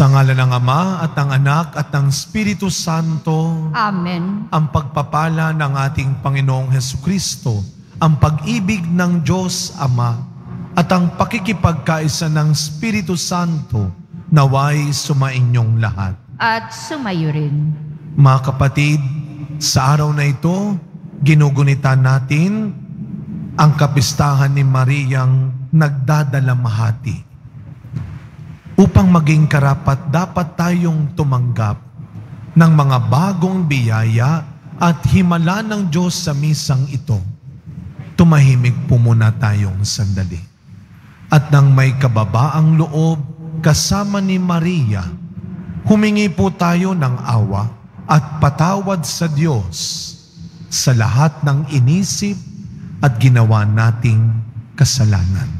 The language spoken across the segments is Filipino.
Sa ngala ng Ama at ng Anak at ng Espiritu Santo, Amen. ang pagpapala ng ating Panginoong Heso Kristo, ang pag-ibig ng Diyos Ama, at ang pakikipagkaisa ng Espiritu Santo naway sumainyong lahat. At sumayo rin. Mga kapatid, sa araw na ito, ginugunita natin ang kapistahan ni Mariyang nagdadalamahati. Upang maging karapat dapat tayong tumanggap ng mga bagong biyaya at himala ng Diyos sa misang ito. Tumahimik po muna tayong sandali. At nang may kababaang loob kasama ni Maria, humingi po tayo ng awa at patawad sa Diyos sa lahat ng inisip at ginawa nating kasalanan.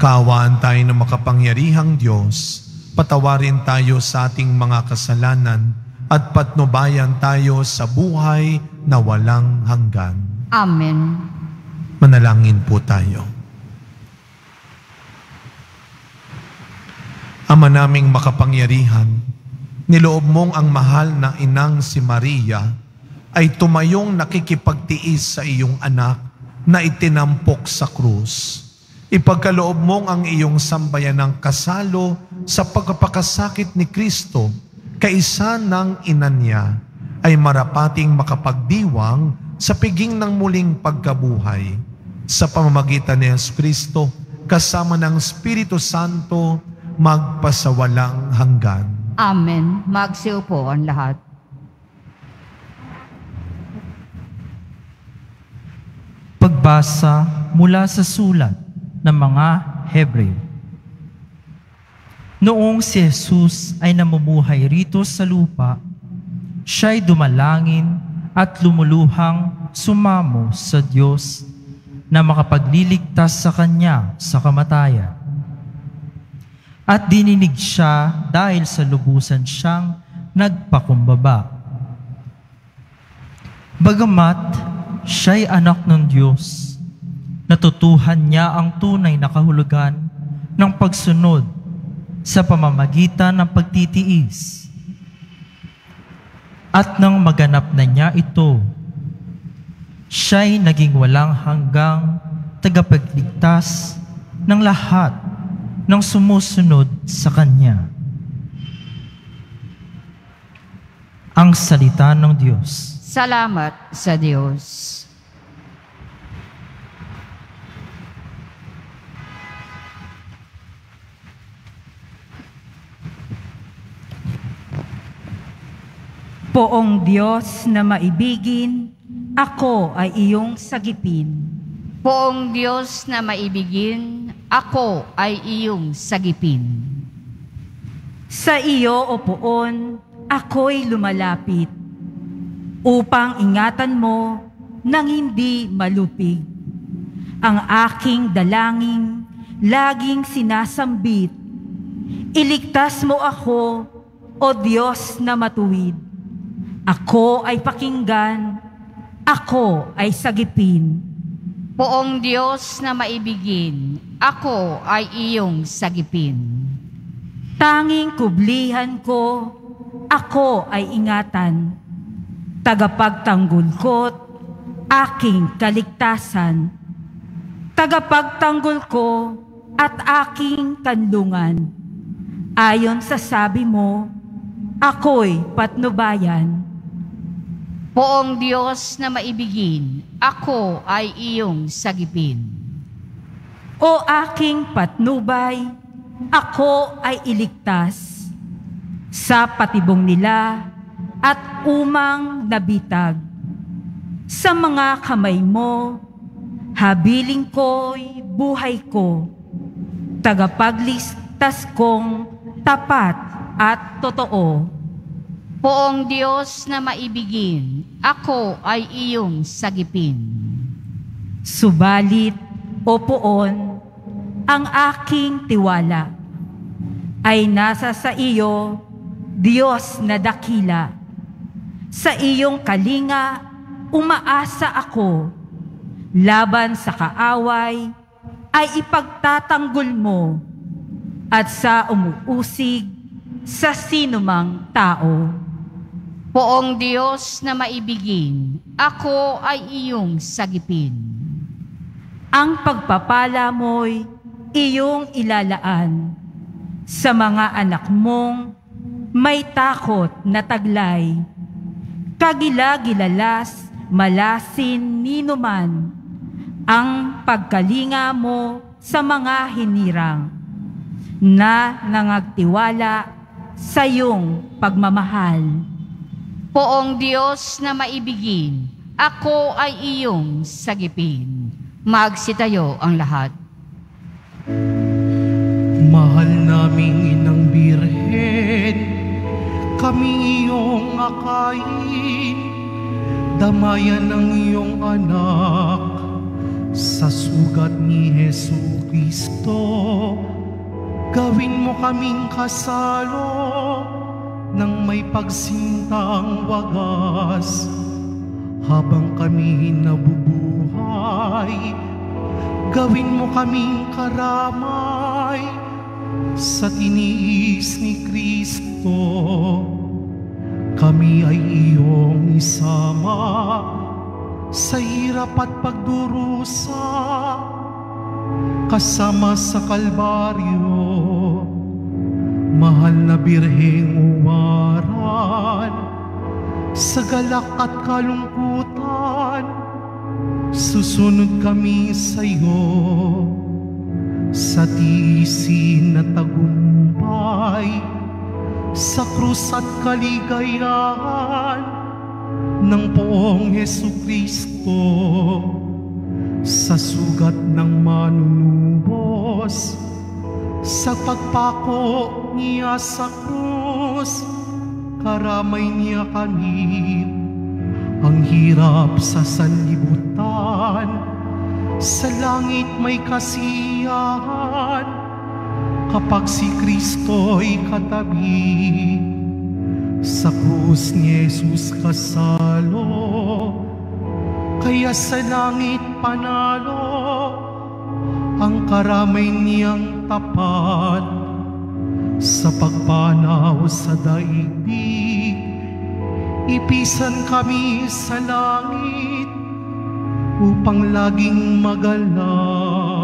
Kaawaan tayo ng makapangyarihang Diyos, patawarin tayo sa ating mga kasalanan at patnubayan tayo sa buhay na walang hanggan. Amen. Manalangin po tayo. Ama naming makapangyarihan, niloob mong ang mahal na inang si Maria ay tumayong nakikipagtiis sa iyong anak na itinampok sa krus. Ipagkaloob mong ang iyong sambayan ng kasalo sa pagpapakasakit ni Kristo kaisa ng ina niya ay marapating makapagdiwang sa piging ng muling pagkabuhay sa pamamagitan ni Yesu Kristo kasama ng Espiritu Santo magpasawalang hanggan. Amen. Magsiupo ang lahat. Pagbasa mula sa sulat ng mga Hebreo. Noong si Jesus ay namumuhay rito sa lupa, siya'y dumalangin at lumuluhang sumamo sa Diyos na makapagliligtas sa Kanya sa kamatayan. At dininig siya dahil sa lubusan siyang nagpakumbaba. Bagamat siya'y anak ng Diyos, natutuhan niya ang tunay na kahulugan ng pagsunod sa pamamagitan ng pagtitiis. At nang maganap na niya ito, siya'y naging walang hanggang tagapagligtas ng lahat ng sumusunod sa Kanya. Ang Salita ng Diyos. Salamat sa Diyos. Poong Diyos na maibigin, ako ay iyong sagipin. Poong Diyos na maibigin, ako ay iyong sagipin. Sa iyo, O Poon, ako'y lumalapit upang ingatan mo nang hindi malupig. Ang aking dalangin laging sinasambit. Iligtas mo ako, O Diyos na matuwid. Ako ay pakinggan, ako ay sagipin. Poong Diyos na maibigin, ako ay iyong sagipin. Tanging kublihan ko, ako ay ingatan. Tagapagtanggol ko't aking kaligtasan. Tagapagtanggol ko at aking kanlungan. Ayon sa sabi mo, ako'y patnubayan. Poong Diyos na maibigin, ako ay iyong sagipin. O aking patnubay, ako ay iligtas sa patibong nila at umang nabitag. Sa mga kamay mo, habiling ko'y buhay ko, tagapaglistas kong tapat at totoo. Poong Diyos na maibigin, ako ay iyong sagipin. Subalit, o poon, ang aking tiwala ay nasa sa iyo, Diyos na dakila. Sa iyong kalinga, umaasa ako. Laban sa kaaway, ay ipagtatanggol mo. At sa umuusig, sa sinumang tao. Poong Diyos na maibigin, ako ay iyong sagipin. ang pagpapala mo'y iyong ilalaan sa mga anak mong may takot na taglay. Kagila-gilalas, malasin ninuman ang pagkalinga mo sa mga hinirang na nangagtiwala sa iyong pagmamahal. Poong Diyos na maibigin, ako ay iyong sagipin. Magsitayo ang lahat. Mahal naming inang birhen, kami iyong akayin, damayan ng iyong anak, sa sugat ni Hesu Kristo, gawin mo kaming kasalo ng may pagsintang wagas, habang kami nabubuhay, gawin mo kaming karamay sa tiniis ni Kristo. Kami ay iyong isama sa hirap at pagdurusa kasama sa Kalbaryo. Mahal na birheng umaran sa galak at kalungkutan susunod kami sa iyo sa tiisin na tagumpay sa krus at kaligayahan ng poong Heso Kristo sa sugat ng manunubos sa pagpako niya sa krus karamay niya kami ang hirap sa sanlibutan, sa langit may kasiyahan, kapag si Kristo'y katabi. Sa krus ni Jesus kasalo, kaya sa langit panalo, ang karamay niyang tapat, sa pagpanaw sa daigdig, Ipisan kami sa langit upang laging magalak.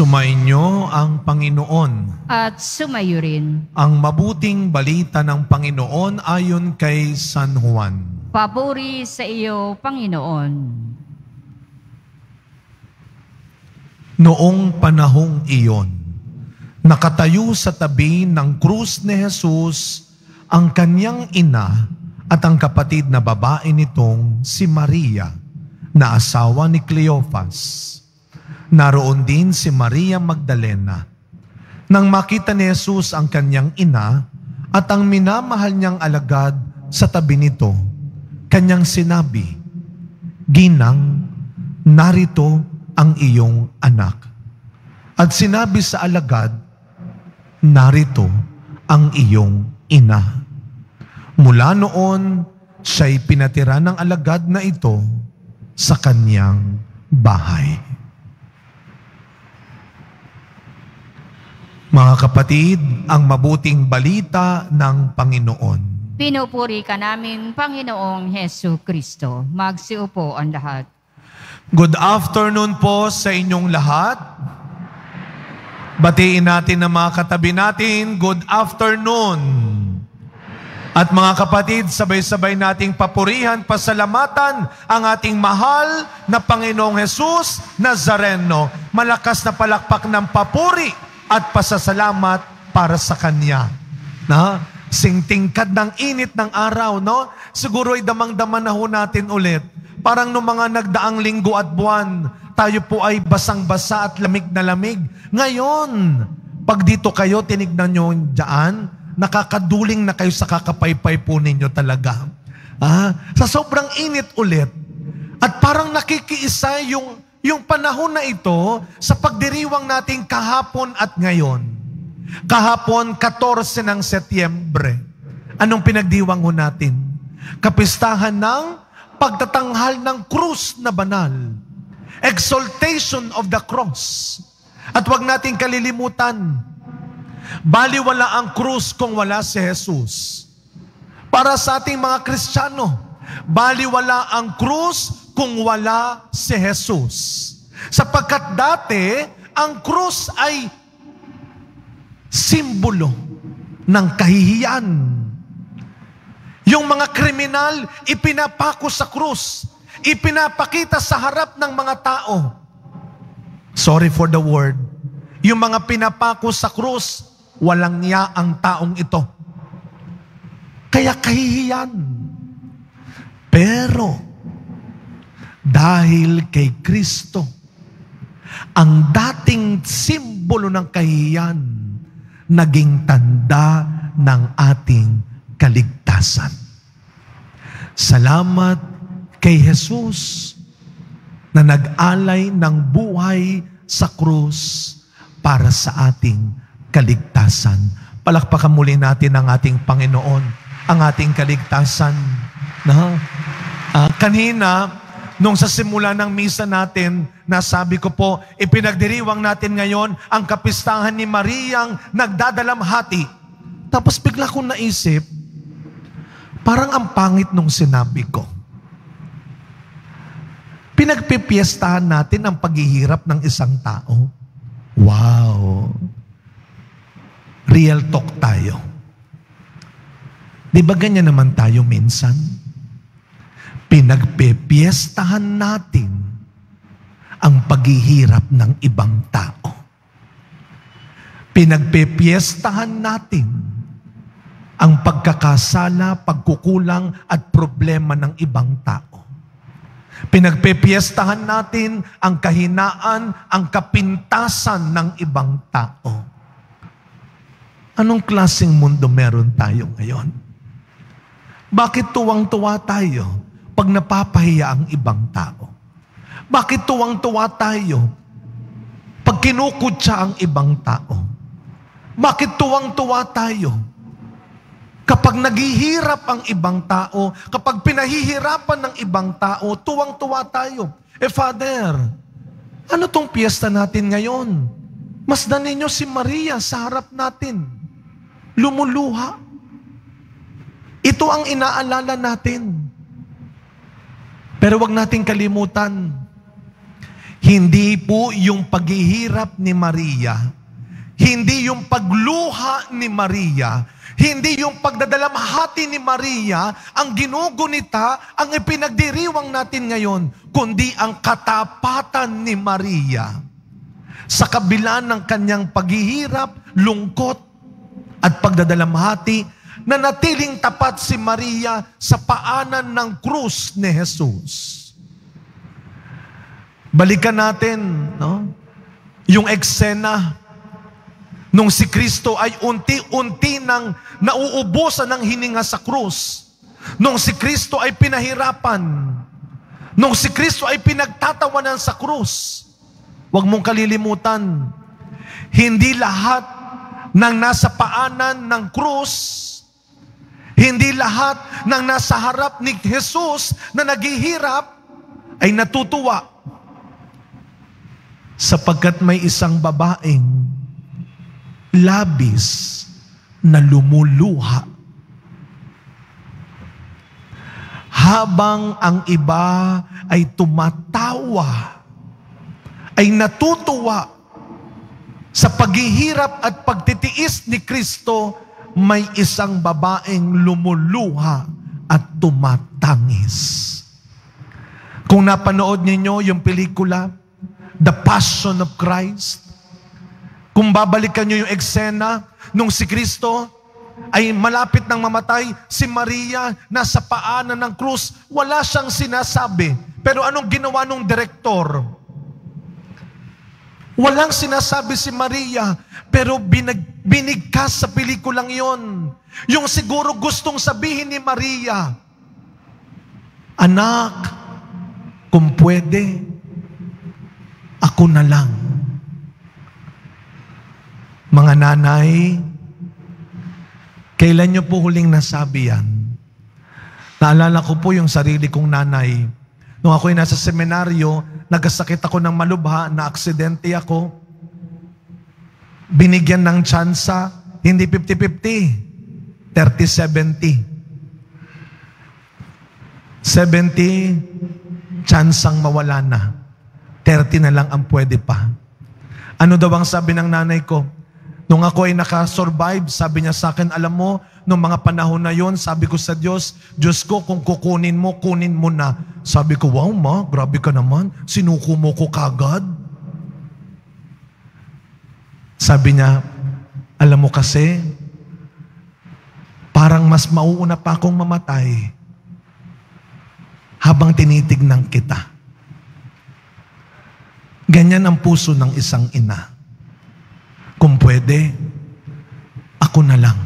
Sumainyo ang Panginoon. at sumayo rin. Ang mabuting balita ng Panginoon ayon kay San Juan. Papuri sa iyo, Panginoon. Noong panahong iyon, nakatayo sa tabi ng krus ni Jesus ang kanyang ina at ang kapatid na babae nitong si Maria na asawa ni Cleophas. Naroon din si Maria Magdalena. Nang makita ni Jesus ang kanyang ina at ang minamahal niyang alagad sa tabi nito, kanyang sinabi, Ginang, narito ang iyong anak. At sinabi sa alagad, narito ang iyong ina. Mula noon, siya'y pinatira ng alagad na ito sa kanyang bahay. Mga kapatid, ang mabuting balita ng Panginoon. Pinupuri ka namin, Panginoong Heso Kristo. Magsiupo ang lahat. Good afternoon po sa inyong lahat. Batiin natin ang mga katabi natin. Good afternoon. At mga kapatid, sabay-sabay nating papurihan, pasalamatan ang ating mahal na Panginoong Jesus Nazareno. Malakas na palakpak ng papuri at pasasalamat para sa Kanya. Na? Singtingkad ng init ng araw, no? Siguro ay damang-dama na ho natin ulit. Parang nung mga nagdaang linggo at buwan, tayo po ay basang-basa at lamig na lamig. Ngayon, pag dito kayo, tinignan nyo dyan, nakakaduling na kayo sa kakapaypay po ninyo talaga. Ah, sa sobrang init ulit. At parang nakikiisa yung yung panahon na ito sa pagdiriwang nating kahapon at ngayon. Kahapon, 14 ng Setyembre. Anong pinagdiwang ho natin? Kapistahan ng pagtatanghal ng krus na banal. Exaltation of the cross. At wag nating kalilimutan, baliwala ang krus kung wala si Jesus. Para sa ating mga Kristiyano, baliwala ang krus kung wala si Jesus. Sapagkat dati, ang krus ay simbolo ng kahihiyan. Yung mga kriminal, ipinapako sa krus. Ipinapakita sa harap ng mga tao. Sorry for the word. Yung mga pinapako sa krus, walang niya ang taong ito. Kaya kahihiyan. Pero, dahil kay Kristo, ang dating simbolo ng kahiyan, naging tanda ng ating kaligtasan. Salamat kay Jesus na nag-alay ng buhay sa krus para sa ating kaligtasan. Palakpakan muli natin ang ating Panginoon, ang ating kaligtasan. Na, uh, kanina, Nung sa simula ng misa natin, nasabi ko po, ipinagdiriwang natin ngayon ang kapistahan ni Mariang nagdadalamhati. Tapos bigla kong naisip, parang ang pangit nung sinabi ko. Pinagpipiestahan natin ang paghihirap ng isang tao. Wow! Real talk tayo. Di ba ganyan naman tayo minsan? Pinagpepiestahan natin ang paghihirap ng ibang tao. Pinagpepiestahan natin ang pagkakasala, pagkukulang at problema ng ibang tao. Pinagpepiestahan natin ang kahinaan, ang kapintasan ng ibang tao. Anong klaseng mundo meron tayo ngayon? Bakit tuwang-tuwa tayo pag napapahiya ang ibang tao? Bakit tuwang-tuwa tayo pag kinukutsa ang ibang tao? Bakit tuwang-tuwa tayo kapag naghihirap ang ibang tao, kapag pinahihirapan ng ibang tao, tuwang-tuwa tayo? Eh Father, ano tong piyesta natin ngayon? Masdan ninyo si Maria sa harap natin. Lumuluha. Ito ang inaalala natin. Pero wag nating kalimutan, Hindi po yung paghihirap ni Maria, hindi yung pagluha ni Maria, hindi yung pagdadalamhati ni Maria ang ginugunita, ang ipinagdiriwang natin ngayon, kundi ang katapatan ni Maria. Sa kabila ng kanyang paghihirap, lungkot, at pagdadalamhati, na natiling tapat si Maria sa paanan ng krus ni Jesus. Balikan natin, no? Yung eksena nung si Kristo ay unti-unti nang nauubusan ng hininga sa krus. Nung si Kristo ay pinahirapan. Nung si Kristo ay pinagtatawanan sa krus. Huwag mong kalilimutan, hindi lahat ng nasa paanan ng krus, hindi lahat ng nasa harap ni Jesus na naghihirap ay natutuwa sapagkat may isang babaeng labis na lumuluha. Habang ang iba ay tumatawa, ay natutuwa sa paghihirap at pagtitiis ni Kristo, may isang babaeng lumuluha at tumatangis. Kung napanood ninyo yung pelikula, the passion of Christ. Kung babalikan nyo yung eksena nung si Kristo ay malapit ng mamatay, si Maria nasa paanan ng krus, wala siyang sinasabi. Pero anong ginawa nung direktor? Walang sinasabi si Maria, pero binag, binigkas sa pelikulang yon. Yung siguro gustong sabihin ni Maria, Anak, kung pwede, ako na lang. Mga nanay, kailan niyo po huling nasabi yan? Naalala ko po yung sarili kong nanay. Nung ako'y nasa seminaryo, nagkasakit ako ng malubha, na aksidente ako. Binigyan ng tsansa, hindi 50-50, 30-70. 70, tsansang mawala na. 30 na lang ang pwede pa. Ano daw ang sabi ng nanay ko? Nung ako ay nakasurvive, sabi niya sa akin, alam mo, nung mga panahon na yon, sabi ko sa Diyos, Diyos ko, kung kukunin mo, kunin mo na. Sabi ko, wow ma, grabe ka naman, sinuko mo ko kagad. Sabi niya, alam mo kasi, parang mas mauuna pa akong mamatay habang tinitignan kita. Ganyan ang puso ng isang ina. Kung pwede, ako na lang.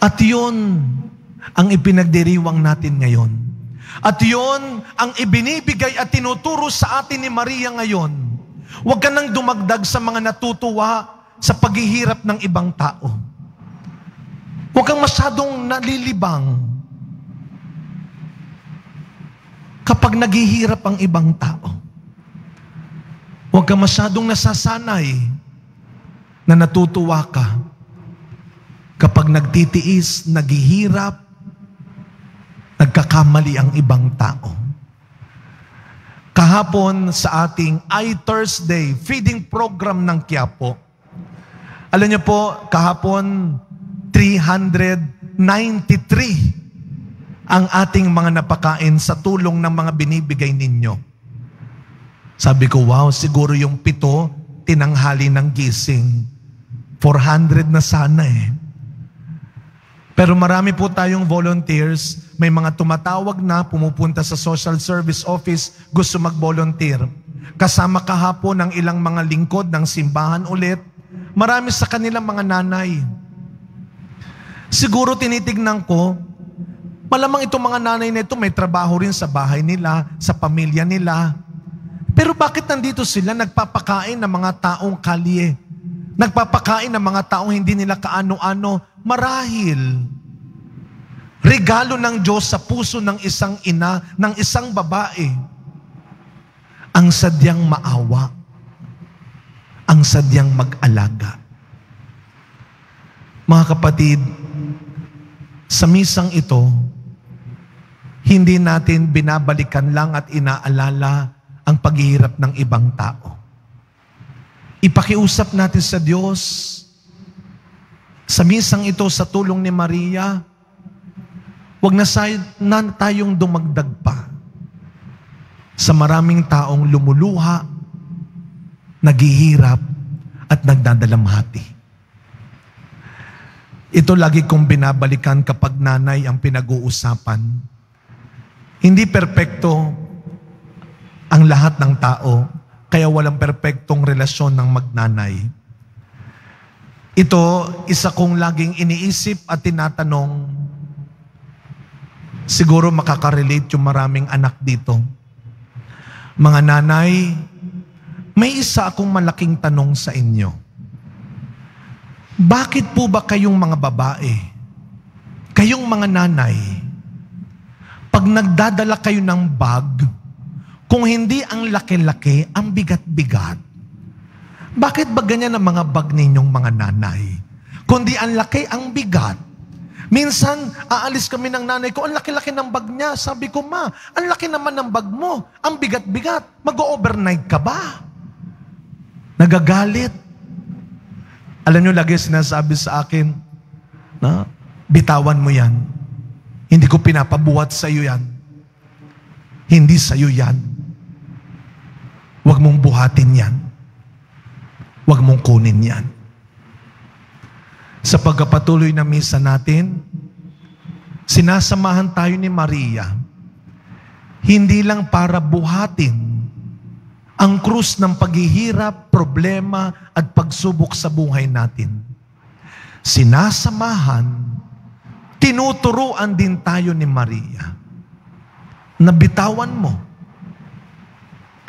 At yun ang ipinagdiriwang natin ngayon. At yun ang ibinibigay at tinuturo sa atin ni Maria ngayon. Huwag ka nang dumagdag sa mga natutuwa sa paghihirap ng ibang tao. Huwag kang masyadong nalilibang kapag naghihirap ang ibang tao. Huwag ka masyadong nasasanay na natutuwa ka kapag nagtitiis, naghihirap, nagkakamali ang ibang tao. Kahapon sa ating I-Thursday feeding program ng Quiapo, alam niyo po, kahapon 393 ang ating mga napakain sa tulong ng mga binibigay ninyo. Sabi ko, wow, siguro yung pito, tinanghali ng gising. 400 na sana eh. Pero marami po tayong volunteers, may mga tumatawag na, pumupunta sa social service office, gusto mag-volunteer. Kasama kahapon ng ilang mga lingkod ng simbahan ulit, marami sa kanilang mga nanay. Siguro tinitignan ko, malamang itong mga nanay na ito may trabaho rin sa bahay nila, sa pamilya nila. Pero bakit nandito sila nagpapakain ng mga taong kalye? Nagpapakain ng mga taong hindi nila kaano-ano marahil. Regalo ng Diyos sa puso ng isang ina, ng isang babae. Ang sadyang maawa. Ang sadyang mag-alaga. Mga kapatid, sa misang ito, hindi natin binabalikan lang at inaalala ang paghihirap ng ibang tao. Ipakiusap natin sa Diyos sa misang ito sa tulong ni Maria, Huwag na, na tayong dumagdag pa sa maraming taong lumuluha, naghihirap, at nagdadalamhati. Ito lagi kong binabalikan kapag nanay ang pinag-uusapan. Hindi perpekto ang lahat ng tao, kaya walang perpektong relasyon ng magnanay. Ito, isa kong laging iniisip at tinatanong, Siguro makaka-relate yung maraming anak dito. Mga nanay, may isa akong malaking tanong sa inyo. Bakit po ba kayong mga babae, kayong mga nanay, pag nagdadala kayo ng bag, kung hindi ang laki-laki, ang bigat-bigat, bakit ba ganyan ang mga bag ninyong mga nanay? Kundi ang laki, ang bigat, Minsan, aalis kami ng nanay ko, ang laki-laki ng bag niya. Sabi ko, ma, ang laki naman ng bag mo. Ang bigat-bigat. Mag-overnight ka ba? Nagagalit. Alam niyo, lagi sinasabi sa akin, na, bitawan mo yan. Hindi ko pinapabuhat sa iyo yan. Hindi sa iyo yan. Huwag mong buhatin yan. Huwag mong kunin yan. Sa pagkapatuloy na misa natin, sinasamahan tayo ni Maria, hindi lang para buhatin ang krus ng paghihirap, problema at pagsubok sa buhay natin. Sinasamahan, tinuturuan din tayo ni Maria na bitawan mo,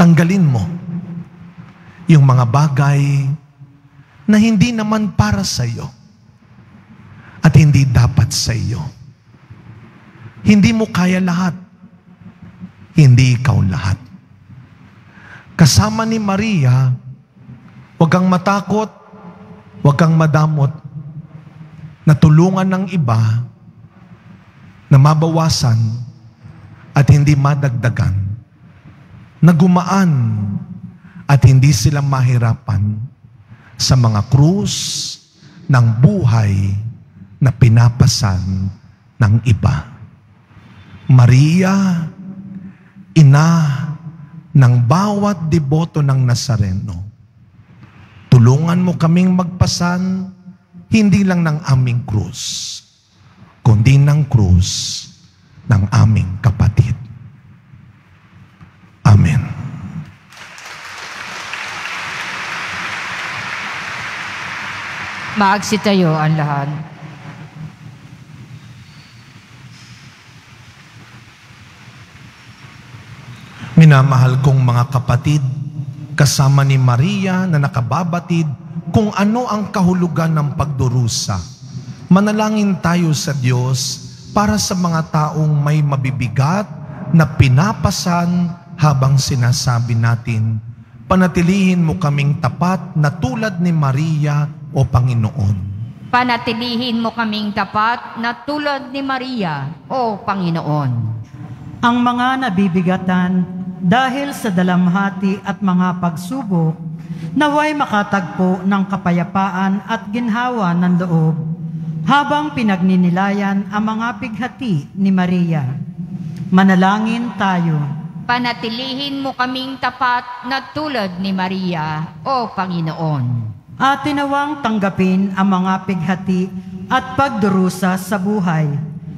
tanggalin mo yung mga bagay na hindi naman para sa iyo at hindi dapat sa iyo. Hindi mo kaya lahat. Hindi ikaw lahat. Kasama ni Maria, huwag kang matakot, huwag kang madamot, na tulungan ng iba na mabawasan at hindi madagdagan, na gumaan at hindi sila mahirapan sa mga krus ng buhay na pinapasan ng iba. Maria, ina ng bawat deboto ng Nazareno, tulungan mo kaming magpasan hindi lang ng aming krus, kundi ng krus ng aming kapatid. Amen. Maagsi tayo ang lahat. Minamahal kong mga kapatid, kasama ni Maria na nakababatid kung ano ang kahulugan ng pagdurusa. Manalangin tayo sa Diyos para sa mga taong may mabibigat na pinapasan habang sinasabi natin, panatilihin mo kaming tapat na tulad ni Maria o Panginoon. Panatilihin mo kaming tapat na tulad ni Maria o Panginoon. Ang mga nabibigatan dahil sa dalamhati at mga pagsubok, naway makatagpo ng kapayapaan at ginhawa ng loob habang pinagninilayan ang mga pighati ni Maria. Manalangin tayo. Panatilihin mo kaming tapat na tulad ni Maria, O Panginoon. At tinawang tanggapin ang mga pighati at pagdurusa sa buhay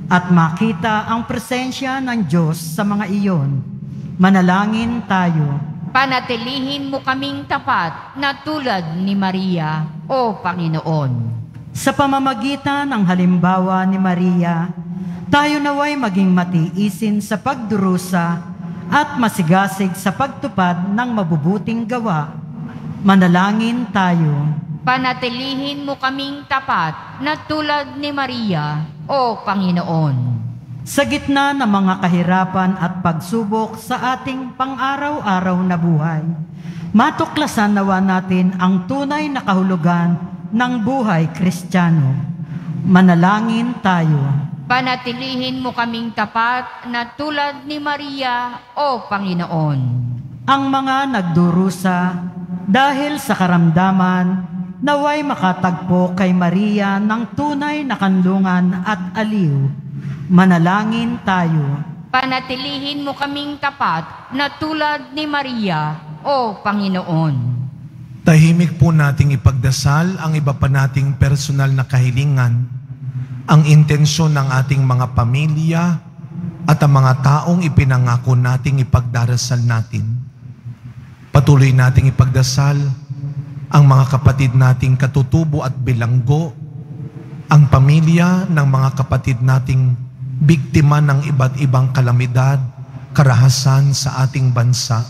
at makita ang presensya ng Diyos sa mga iyon Manalangin tayo. Panatilihin mo kaming tapat na tulad ni Maria, O Panginoon. Sa pamamagitan ng halimbawa ni Maria, tayo naway maging matiisin sa pagdurusa at masigasig sa pagtupad ng mabubuting gawa. Manalangin tayo. Panatilihin mo kaming tapat na tulad ni Maria, O Panginoon. Sa gitna ng mga kahirapan at pagsubok sa ating pang-araw-araw na buhay, matuklasan nawa natin ang tunay na kahulugan ng buhay kristyano. Manalangin tayo. Panatilihin mo kaming tapat na tulad ni Maria, O Panginoon. ang mga nagdurusa dahil sa karamdaman naway makatagpo kay Maria ng tunay na kanlungan at aliw. Manalangin tayo. Panatilihin mo kaming tapat na tulad ni Maria, O Panginoon. Tahimik po nating ipagdasal ang iba pa nating personal na kahilingan, ang intensyon ng ating mga pamilya at ang mga taong ipinangako nating ipagdarasal natin. Patuloy nating ipagdasal ang mga kapatid nating katutubo at bilanggo, ang pamilya ng mga kapatid nating biktima ng iba't ibang kalamidad, karahasan sa ating bansa,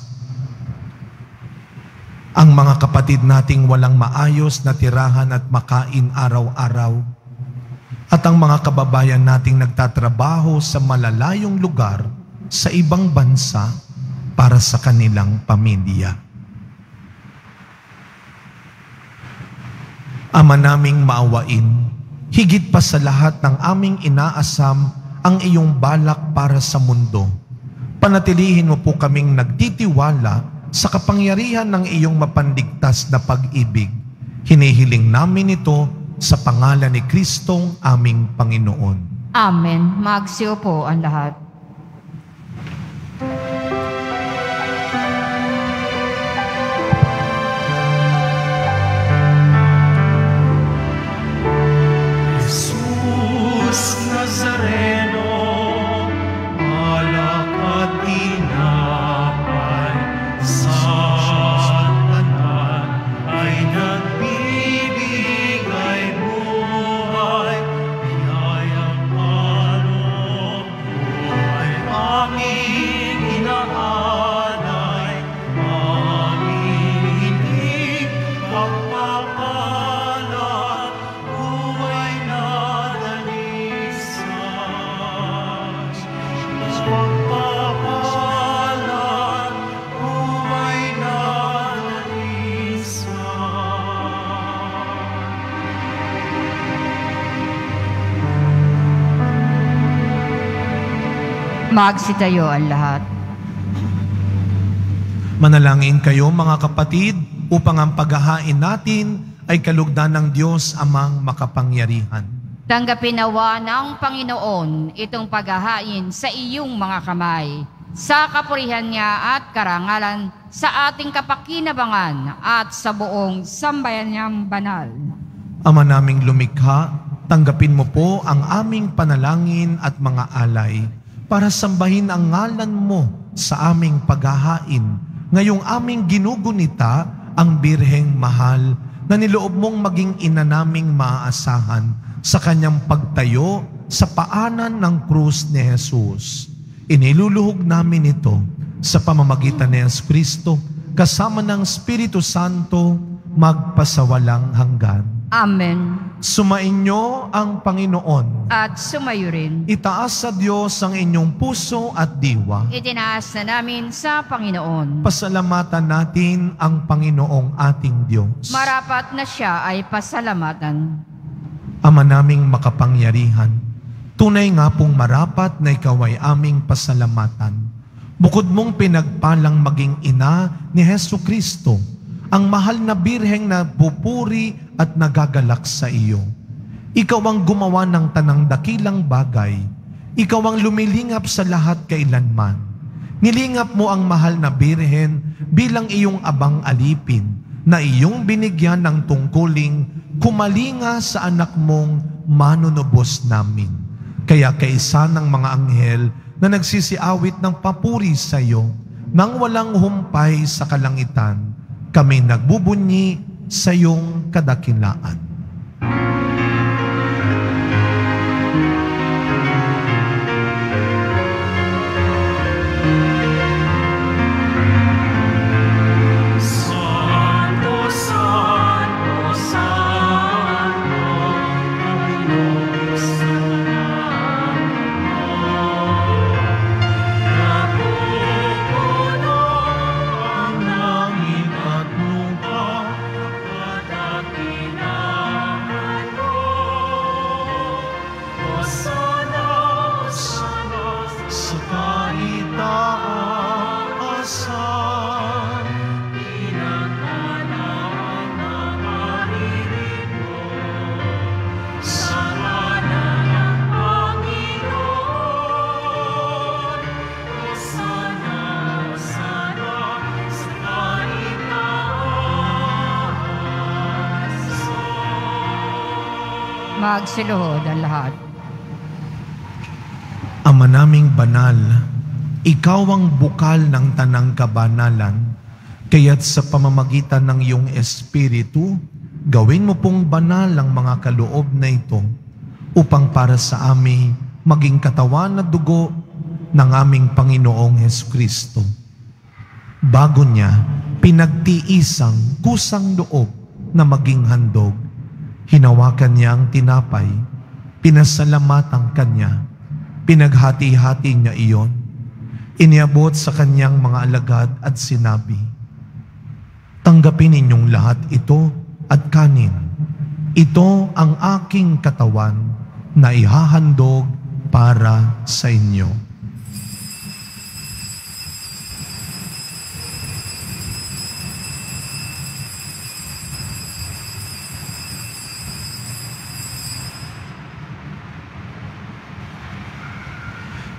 ang mga kapatid nating walang maayos na tirahan at makain araw-araw, at ang mga kababayan nating nagtatrabaho sa malalayong lugar sa ibang bansa para sa kanilang pamilya. Ama naming maawain, higit pa sa lahat ng aming inaasam ang iyong balak para sa mundo. Panatilihin mo po kaming nagtitiwala sa kapangyarihan ng iyong mapandigtas na pag-ibig. Hinihiling namin ito sa pangalan ni Kristong aming Panginoon. Amen. Magsiyo po ang lahat. Magsitayo ang lahat. Manalangin kayo mga kapatid upang ang paghahain natin ay kalugdan ng Diyos amang makapangyarihan. Tanggapin nawa ng Panginoon itong paghahain sa iyong mga kamay, sa kapurihan niya at karangalan, sa ating kapakinabangan at sa buong sambayan niyang banal. Ama naming lumikha, tanggapin mo po ang aming panalangin at mga alay para sambahin ang ngalan mo sa aming paghahain. Ngayong aming ginugunita ang birheng mahal na niloob mong maging ina naming maaasahan sa kanyang pagtayo sa paanan ng krus ni Jesus. Iniluluhog namin ito sa pamamagitan ni Jesus Kristo kasama ng Espiritu Santo magpasawalang hanggan. Amen. Sumainyo ang Panginoon. At sumayo rin. Itaas sa Diyos ang inyong puso at diwa. Itinaas na namin sa Panginoon. Pasalamatan natin ang Panginoong ating Diyos. Marapat na siya ay pasalamatan. Ama naming makapangyarihan, tunay nga pong marapat na ikaw ay aming pasalamatan. Bukod mong pinagpalang maging ina ni Heso Kristo, ang mahal na birheng na pupuri at nagagalak sa iyo. Ikaw ang gumawa ng tanang dakilang bagay. Ikaw ang lumilingap sa lahat kailanman. Nilingap mo ang mahal na birhen bilang iyong abang alipin na iyong binigyan ng tungkuling kumalinga sa anak mong manunubos namin. Kaya kaisa ng mga anghel na nagsisiawit ng papuri sa iyo nang walang humpay sa kalangitan, kami nagbubunyi sa iyong kadakilaan. Magsiluhod ang lahat. Ama naming banal, ikaw ang bukal ng tanang kabanalan, kaya't sa pamamagitan ng iyong espiritu, gawin mo pong banal ang mga kaloob na ito upang para sa amin maging katawan na dugo ng aming Panginoong Heso Kristo. Bago niya, pinagtiisang kusang loob na maging handog. Hinawakan niya ang tinapay, pinasalamatan kanya, pinaghati-hati niya iyon, iniabot sa kanyang mga alagad at sinabi, Tanggapin ninyong lahat ito at kanin. Ito ang aking katawan na ihahandog para sa inyo.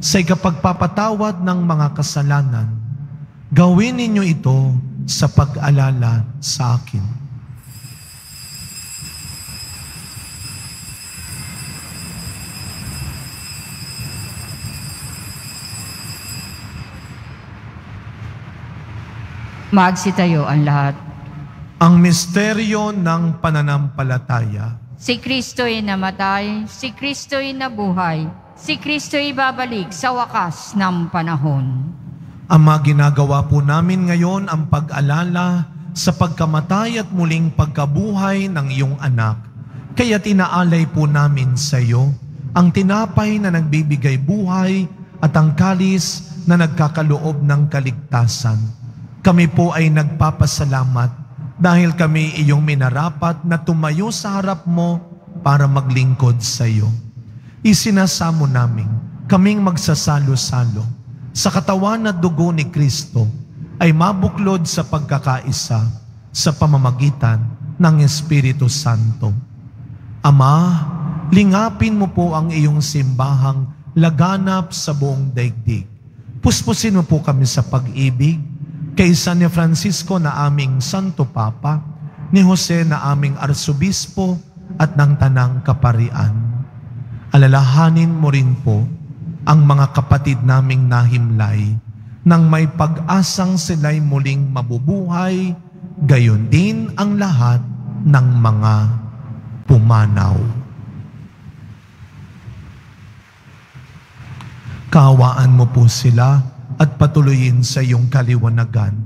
sa ikapagpapatawad ng mga kasalanan. Gawin ninyo ito sa pag-alala sa akin. Magsitayo ang lahat. Ang misteryo ng pananampalataya. Si Kristo'y namatay, si Kristo'y nabuhay, si Kristo'y babalik sa wakas ng panahon. Ama, ginagawa po namin ngayon ang pag-alala sa pagkamatay at muling pagkabuhay ng iyong anak. Kaya tinaalay po namin sa iyo ang tinapay na nagbibigay buhay at ang kalis na nagkakaloob ng kaligtasan. Kami po ay nagpapasalamat dahil kami iyong minarapat na tumayo sa harap mo para maglingkod sa iyo. Isinasamo namin kaming magsasalo-salo sa katawan at dugo ni Kristo ay mabuklod sa pagkakaisa sa pamamagitan ng Espiritu Santo. Ama, lingapin mo po ang iyong simbahang laganap sa buong daigdig. Puspusin mo po kami sa pag-ibig kay San Francisco na aming Santo Papa, ni Jose na aming Arsobispo at ng Tanang Kaparian. Alalahanin mo rin po ang mga kapatid naming nahimlay nang may pag-asang sila'y muling mabubuhay, gayon din ang lahat ng mga pumanaw. Kawaan mo po sila at patuloyin sa iyong kaliwanagan.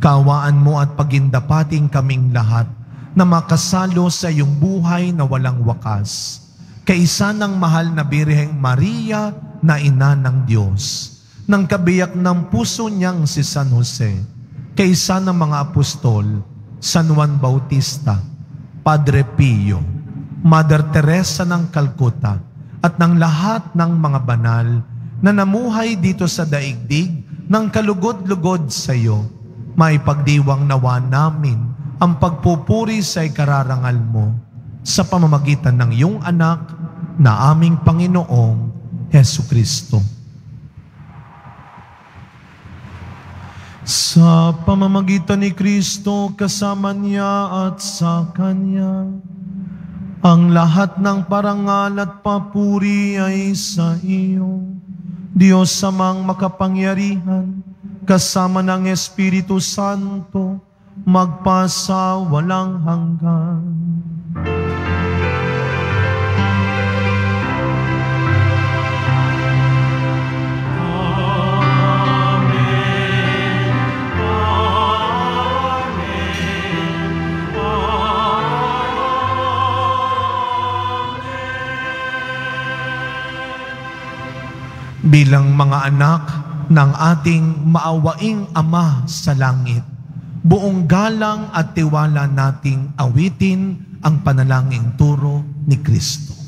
Kawaan mo at pagindapating kaming lahat na makasalo sa iyong buhay na walang wakas. Kaisa ng mahal na Birheng Maria na ina ng Diyos ng kabiyak ng puso niyang si San Jose, kaysa ng mga apostol, San Juan Bautista, Padre Pio, Mother Teresa ng Calcutta, at ng lahat ng mga banal na namuhay dito sa daigdig ng kalugod-lugod sa iyo, maipagdiwang nawa namin ang pagpupuri sa ikararangal mo sa pamamagitan ng iyong anak na aming Panginoong Heso Kristo. Sa pamamagitan ni Kristo, kasama niya at sa Kanya, ang lahat ng parangal at papuri ay sa iyo. Diyos samang makapangyarihan, kasama ng Espiritu Santo, magpasa walang hanggan. Bilang mga anak ng ating maawaing Ama sa langit. Buong galang at tiwala nating awitin ang panalangin turo ni Kristo.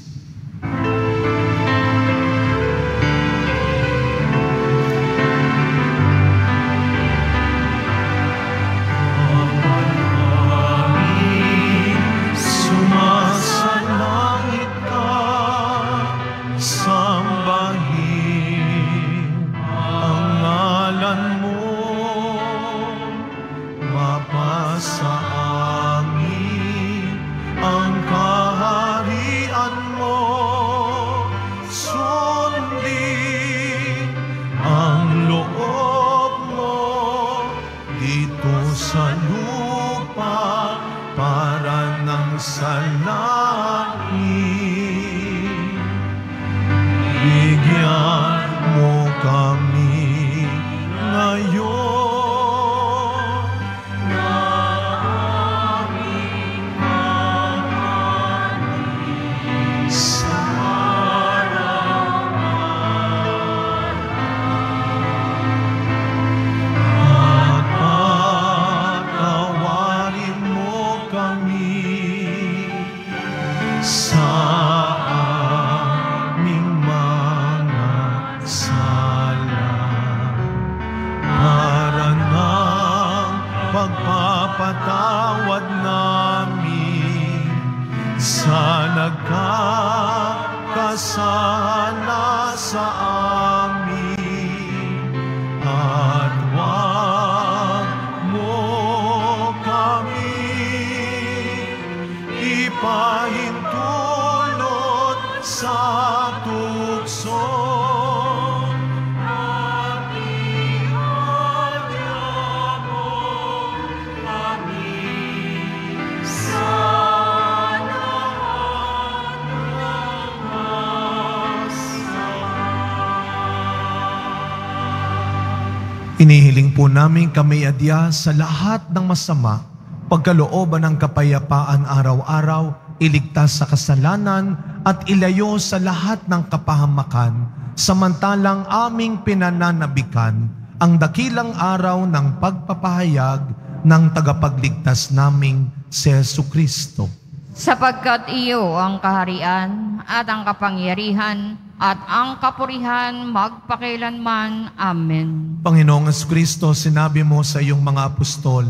Inihiling po namin kami adya sa lahat ng masama, pagkalooban ng kapayapaan araw-araw, iligtas sa kasalanan at ilayo sa lahat ng kapahamakan, samantalang aming pinananabikan ang dakilang araw ng pagpapahayag ng tagapagligtas naming si Yesu Kristo. Sapagkat iyo ang kaharian at ang kapangyarihan at ang kapurihan magpakilanman. Amen. Panginoong Kristo, sinabi mo sa iyong mga apostol,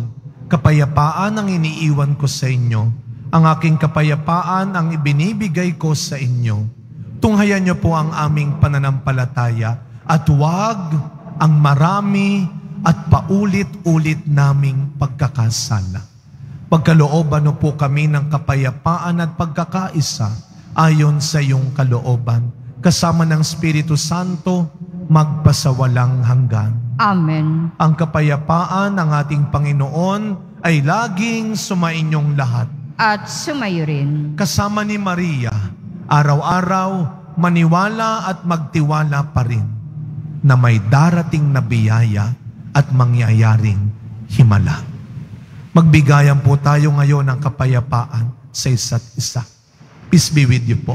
kapayapaan ang iniiwan ko sa inyo. Ang aking kapayapaan ang ibinibigay ko sa inyo. Tunghayan niyo po ang aming pananampalataya at huwag ang marami at paulit-ulit naming pagkakasala. Pagkalooban po kami ng kapayapaan at pagkakaisa ayon sa iyong kalooban. Kasama ng Espiritu Santo, magpasawalang hanggan. Amen. Ang kapayapaan ng ating Panginoon ay laging sumainyong lahat. At sumayo rin. Kasama ni Maria, araw-araw maniwala at magtiwala pa rin na may darating na biyaya at mangyayaring himala. Magbigayan po tayo ngayon ng kapayapaan sa isa't isa. Peace be with you po.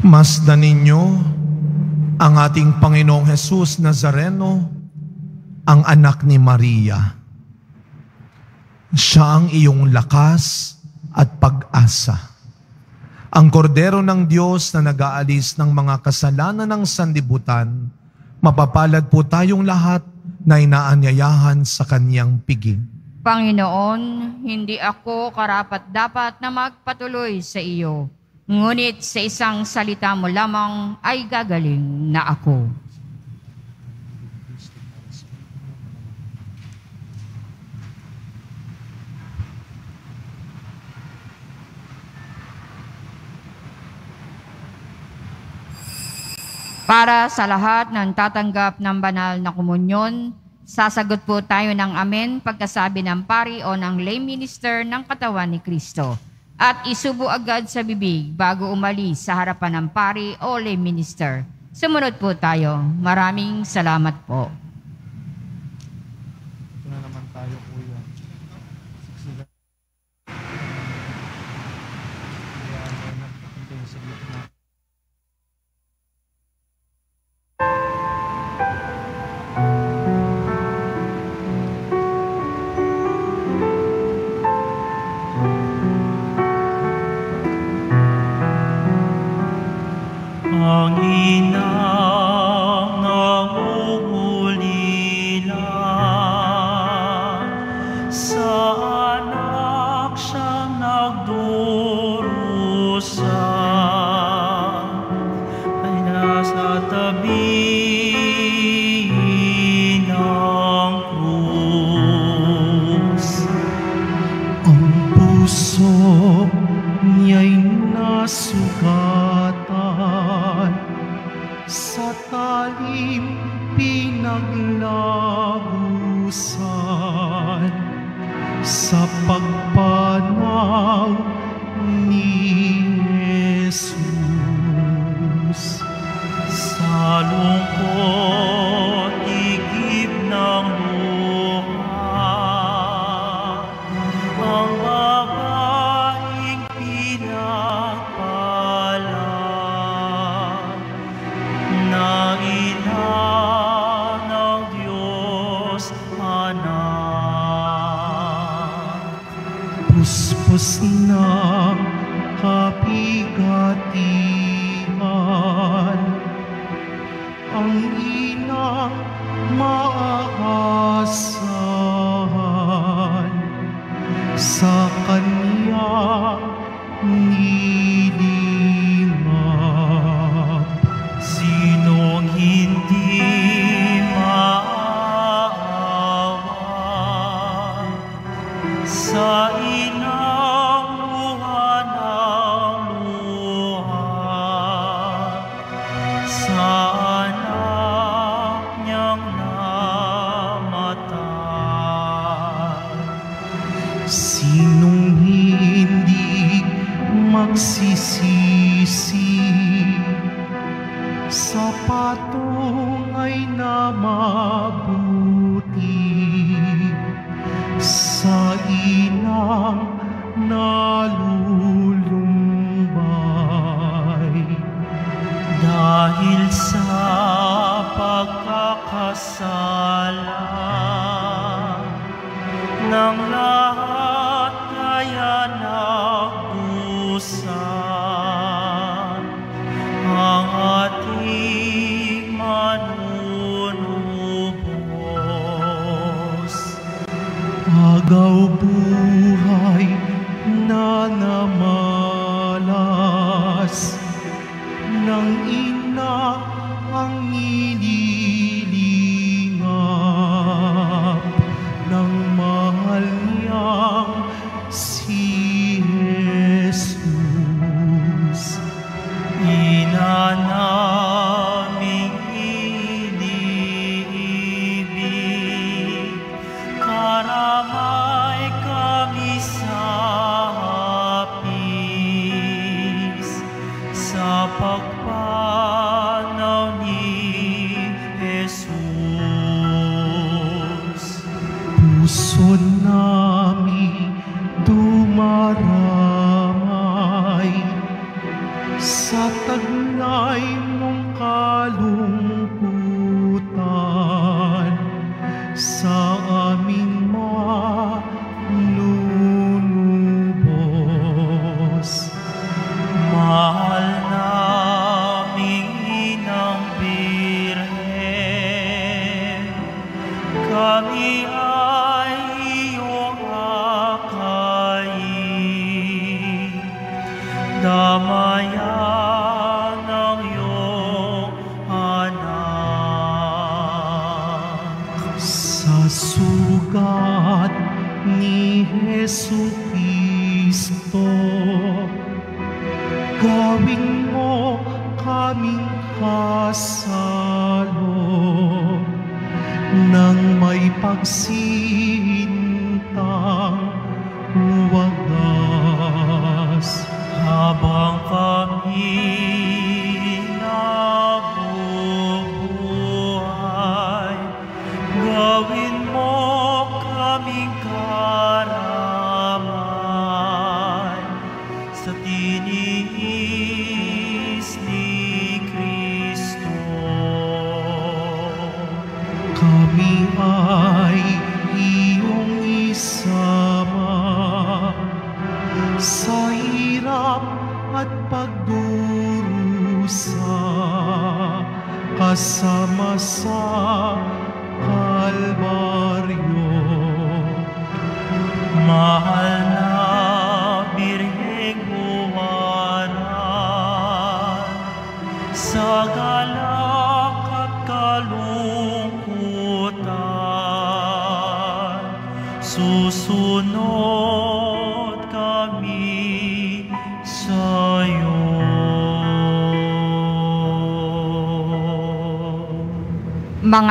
Masdan ninyo ang ating Panginoong Jesus Nazareno, ang anak ni Maria. Siya ang iyong lakas at pag-asa. Ang kordero ng Diyos na nag-aalis ng mga kasalanan ng sandibutan, mapapalad po tayong lahat na inaanyayahan sa kanyang piging. Panginoon, hindi ako karapat dapat na magpatuloy sa iyo. Ngunit sa isang salita mo lamang ay gagaling na ako. Para sa lahat ng tatanggap ng banal na komunyon, sasagot po tayo ng amen pagkasabi ng pari o ng lay minister ng katawan ni Kristo. At isubo agad sa bibig bago umalis sa harapan ng pari o lay minister. Sumunod po tayo. Maraming salamat po.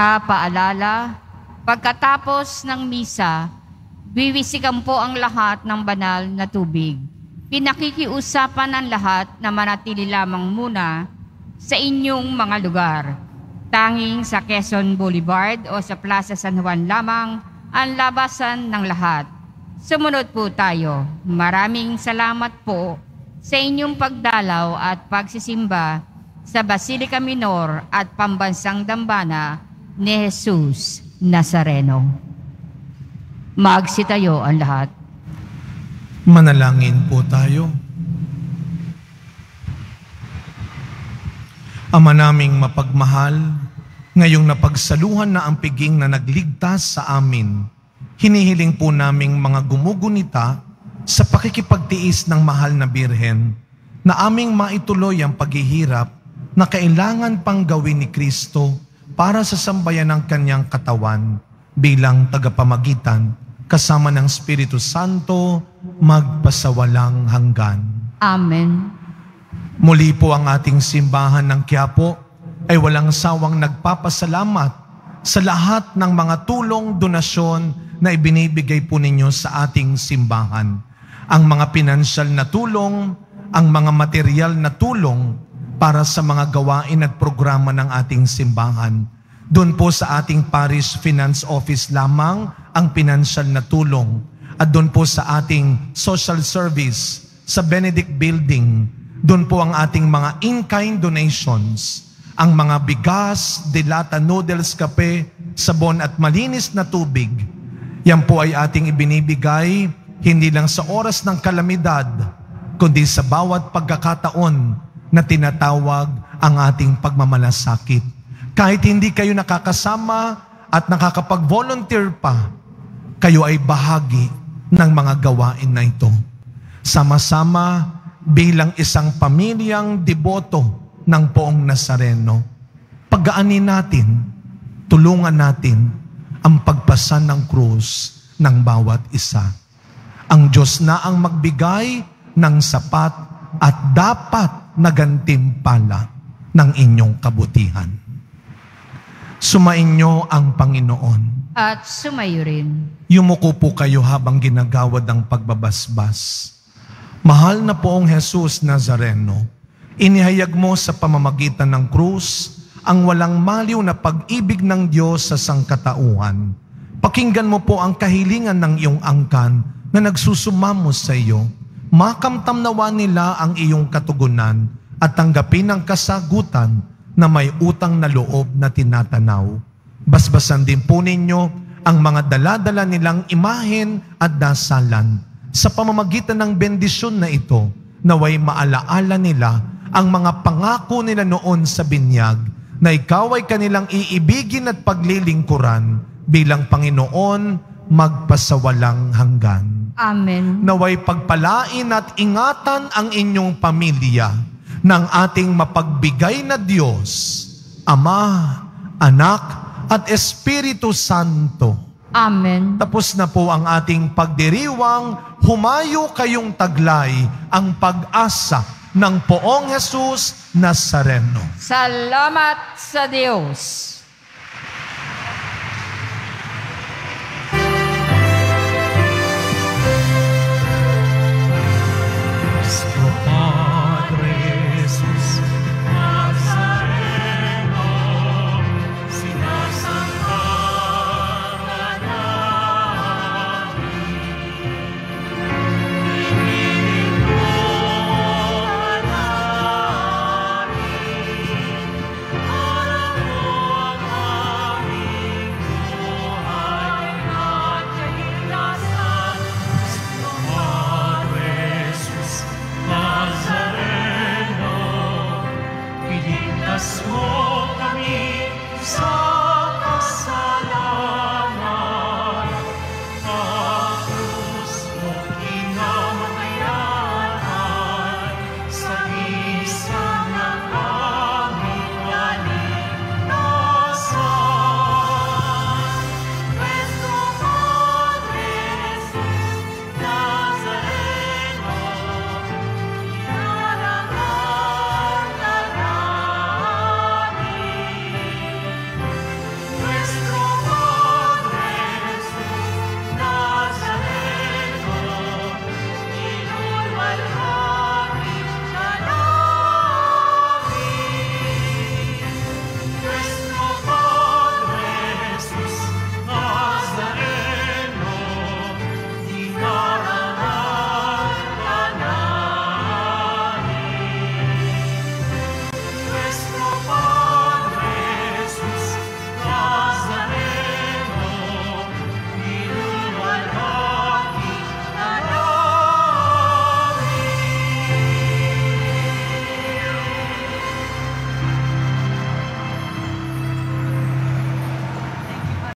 Mga paalala, pagkatapos ng misa, wiwisikan po ang lahat ng banal na tubig. Pinakikiusapan ang lahat na manatili lamang muna sa inyong mga lugar. Tanging sa Quezon Boulevard o sa Plaza San Juan lamang ang labasan ng lahat. Sumunod po tayo. Maraming salamat po sa inyong pagdalaw at pagsisimba sa Basilica Minor at Pambansang Dambana ni Jesus Nazareno. Magsitayo ang lahat. Manalangin po tayo. Ama naming mapagmahal, ngayong napagsaluhan na ang piging na nagligtas sa amin, hinihiling po naming mga gumugunita sa pag pakikipagtiis ng mahal na birhen na aming maituloy ang paghihirap na kailangan pang gawin ni Kristo para sa sambayan ng kanyang katawan bilang tagapamagitan kasama ng Espiritu Santo magpasawalang hanggan. Amen. Muli po ang ating simbahan ng Quiapo ay walang sawang nagpapasalamat sa lahat ng mga tulong, donasyon na ibinibigay po ninyo sa ating simbahan. Ang mga pinansyal na tulong, ang mga material na tulong para sa mga gawain at programa ng ating simbahan. Doon po sa ating parish finance office lamang ang pinansyal na tulong. At doon po sa ating social service, sa Benedict Building, doon po ang ating mga in-kind donations, ang mga bigas, dilata, noodles, kape, sabon at malinis na tubig. Yan po ay ating ibinibigay hindi lang sa oras ng kalamidad, kundi sa bawat pagkakataon na tinatawag ang ating pagmamalasakit. Kahit hindi kayo nakakasama at nakakapag-volunteer pa, kayo ay bahagi ng mga gawain na ito. Sama-sama bilang isang pamilyang deboto ng poong Nazareno, pagaanin natin, tulungan natin ang pagpasan ng krus ng bawat isa. Ang Diyos na ang magbigay ng sapat at dapat na gantimpala ng inyong kabutihan. Sumainyo ang Panginoon. At sumayo rin. Yumuko po kayo habang ginagawad ang pagbabasbas. Mahal na poong Jesus Nazareno, inihayag mo sa pamamagitan ng krus ang walang maliw na pag-ibig ng Diyos sa sangkatauhan. Pakinggan mo po ang kahilingan ng iyong angkan na nagsusumamo sa iyo. Makamtamnawa nila ang iyong katugunan at tanggapin ang kasagutan na may utang na loob na tinatanaw. Basbasan din po ninyo ang mga daladala nilang imahen at dasalan. Sa pamamagitan ng bendisyon na ito, naway maalaala nila ang mga pangako nila noon sa binyag na ikaw ay kanilang iibigin at paglilingkuran bilang Panginoon magpasawalang hanggan. Amen. Naway pagpalain at ingatan ang inyong pamilya ng ating mapagbigay na Diyos, Ama, Anak, at Espiritu Santo. Amen. Tapos na po ang ating pagdiriwang, humayo kayong taglay ang pag-asa ng poong Jesus Nazareno. Salamat sa Diyos.